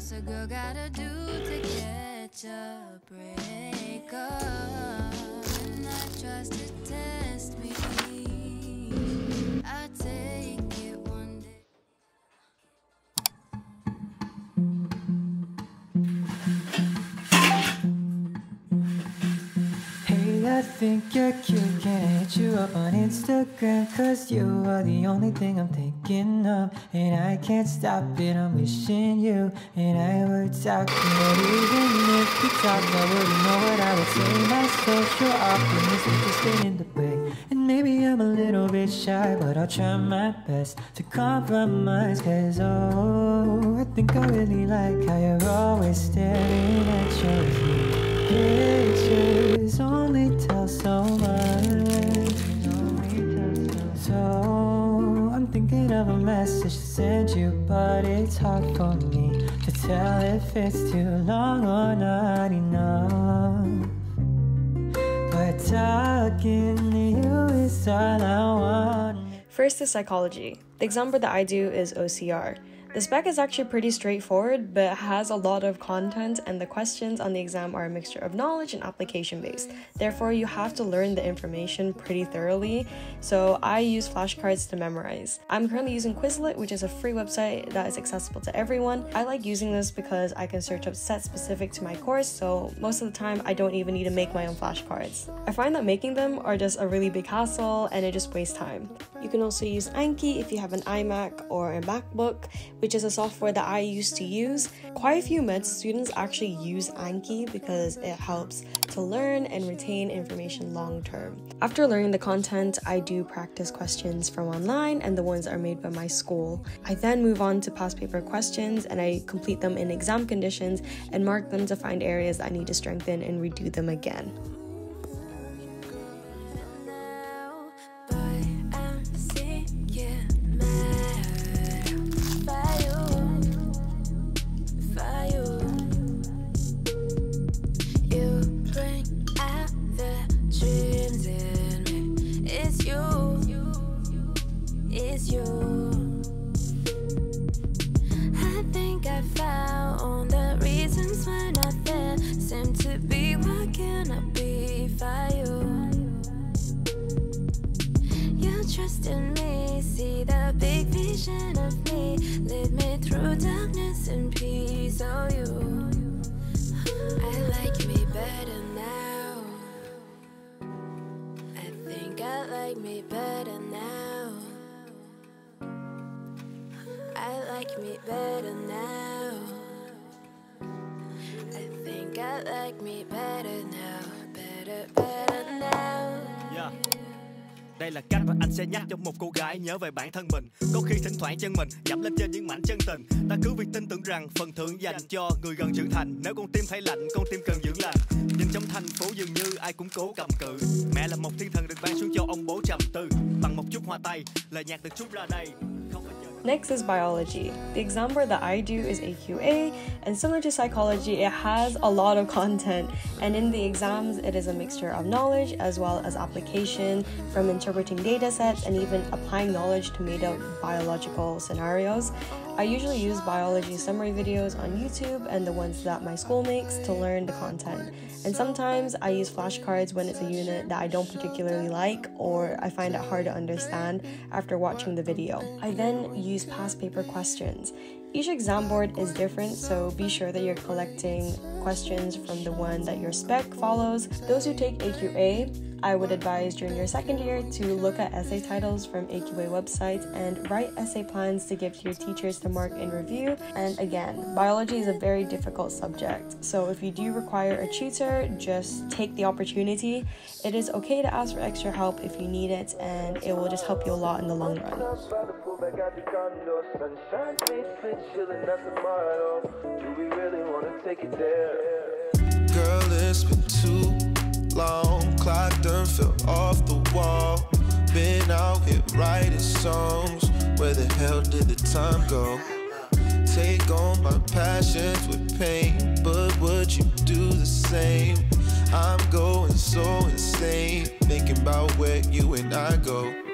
What's a girl gotta do to catch a break? up? When that tries to test me, I take I think you're cute. Can I hit you up on Instagram? Cause you are the only thing I'm thinking of. And I can't stop it, I'm wishing you and I were talking. But even if we talked, I wouldn't know what I would say. My social optimism just get in the way. And maybe I'm a little bit shy, but I'll try my best to compromise. Cause oh, I think I really like how you're always staring at your Pictures only tell so much. So I'm thinking of a message to send you, but it's hard for me to tell if it's too long or not enough. But talking to you is all I want. First is psychology. The example that I do is OCR. The spec is actually pretty straightforward, but has a lot of content, and the questions on the exam are a mixture of knowledge and application based. Therefore, you have to learn the information pretty thoroughly. So, I use flashcards to memorize. I'm currently using Quizlet, which is a free website that is accessible to everyone. I like using this because I can search up sets specific to my course, so most of the time, I don't even need to make my own flashcards. I find that making them are just a really big hassle and it just wastes time. You can also use Anki if you have an iMac or a MacBook which is a software that I used to use. Quite a few med students actually use Anki because it helps to learn and retain information long term. After learning the content, I do practice questions from online and the ones that are made by my school. I then move on to past paper questions and I complete them in exam conditions and mark them to find areas I need to strengthen and redo them again. For you. You trust in me, see the big vision of me, lead me through darkness and peace. Oh, you, I like me better now. I think I like me better now. I like me better now. I think I like me better Đây là cách mà anh sẽ nhắc cho một cô gái nhớ về bản thân mình. Có khi thỉnh thoảng chân mình dẫm lên trên những mảnh chân tình. Ta cứ việc tin tưởng rằng phần thưởng dành cho người gần trưởng thành. Nếu con tim thấy lạnh, con tim cần dưỡng lành. Nhìn trong thành phố dường như ai cũng cố cầm cự. Mẹ là một thiên thần được ban xuống cho ông bố trầm tư. Bằng một chút hoa tay, lời nhạc được trút ra đây. Không Next is biology. The exam board that I do is AQA, and similar to psychology, it has a lot of content. And in the exams, it is a mixture of knowledge as well as application, from interpreting data sets and even applying knowledge to made up biological scenarios. I usually use biology summary videos on YouTube and the ones that my school makes to learn the content. And sometimes I use flashcards when it's a unit that I don't particularly like or I find it hard to understand after watching the video. I then use past paper questions. Each exam board is different, so be sure that you're collecting questions from the one that your spec follows. Those who take AQA, I would advise during your second year to look at essay titles from AQA websites and write essay plans to give to your teachers to mark in review. And again, biology is a very difficult subject, so if you do require a tutor, just take the opportunity. It is okay to ask for extra help if you need it, and it will just help you a lot in the long run. Outside the pool, back out songs. Where the hell did the time go? Take on my passions with pain, but would you do the same? I'm going so insane, thinking about where you and I go.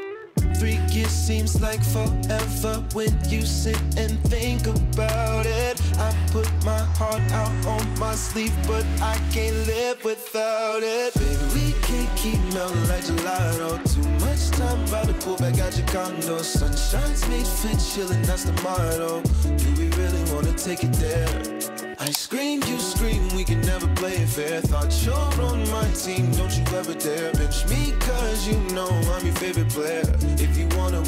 Freaking it seems like forever when you sit and think about it. I put my heart out on my sleeve, but I can't live without it. Baby, we can't keep melting like gelato. Too much time by pool back at your condo. Sunshine's made for chilling, that's the motto. Do we really wanna take it there? I scream, you scream, we can never play it fair. Thought you're on my team, don't you ever dare bitch me, cause you know I'm your favorite player.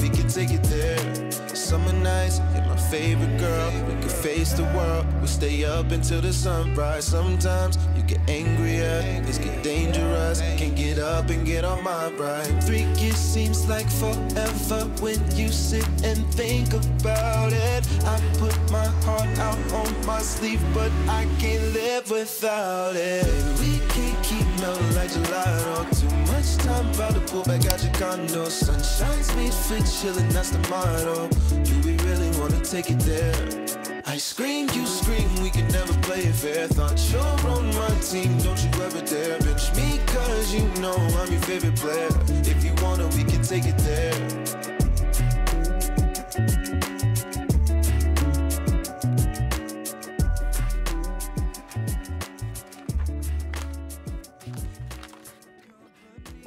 We can take it there. Summer nights, you're my favorite girl. We can face the world, we stay up until the sunrise. Sometimes you get angrier, things get dangerous. Can't get up and get on my ride. Three years seems like forever when you sit and think about it. I put my heart out on my sleeve, but I can't live without it. Baby, melting like gelato. Too much time by the pool back out your condo. Sunshine's made for chillin', that's the motto. Do we really wanna take it there? I scream, you scream, we can never play it fair. Thought you're on my team, don't you ever dare bench me, cause you know I'm your favorite player. If you wanna, we can take it there.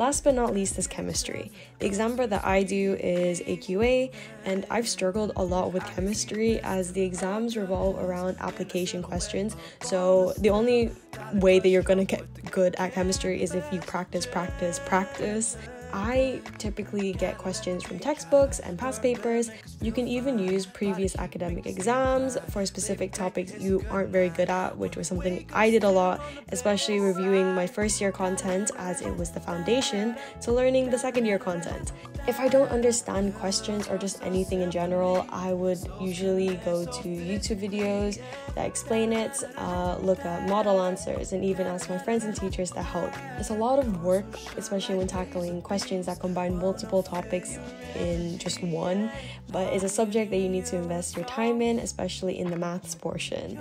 Last but not least is chemistry. The exam board that I do is AQA, and I've struggled a lot with chemistry as the exams revolve around application questions. So the only way that you're gonna get good at chemistry is if you practice, practice, practice. I typically get questions from textbooks and past papers. You can even use previous academic exams for specific topics you aren't very good at, which was something I did a lot, especially reviewing my first year content as it was the foundation to learning the second year content. If I don't understand questions or just anything in general, I would usually go to YouTube videos that explain it, uh, look at model answers, and even ask my friends and teachers to help. It's a lot of work, especially when tackling questions that combine multiple topics in just one, but it's a subject that you need to invest your time in, especially in the maths portion,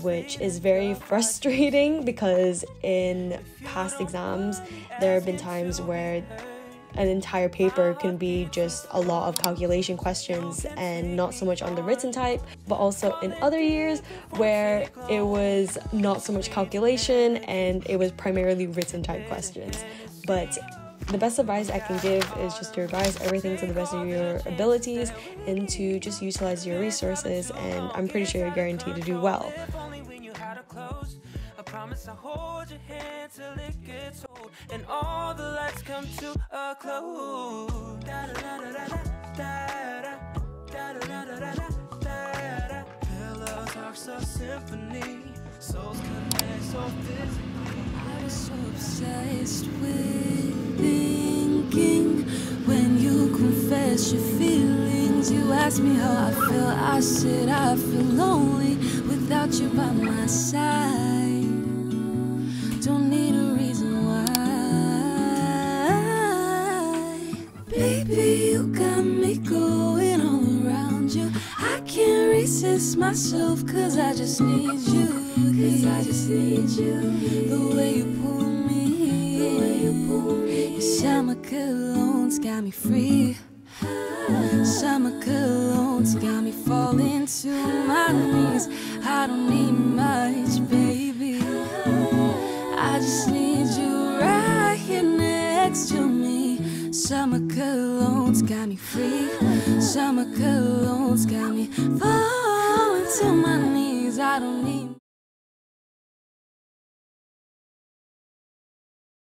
which is very frustrating because in past exams, there have been times where an entire paper can be just a lot of calculation questions and not so much on the written type, but also in other years where it was not so much calculation and it was primarily written type questions. But the best advice I can give is just to revise everything to the best of your abilities and to just utilize your resources, and I'm pretty sure you're guaranteed to do well. Promise I'll hold your hand till it gets old and all the lights come to a close. Pillows are so symphony, souls connect so physically. I was so obsessed with thinking when you confess your feelings. You ask me how I feel. I said I feel lonely without you by my side. Myself, cause I just need you. Cause I just need you. The way you pull me, the way you pull me. Summer cologne's got me free. Summer cologne's got me falling to my knees. I don't need much, baby. I just need you right here next to me. Summer cologne's got me free. Summer cologne's got me falling to my knees. I don't need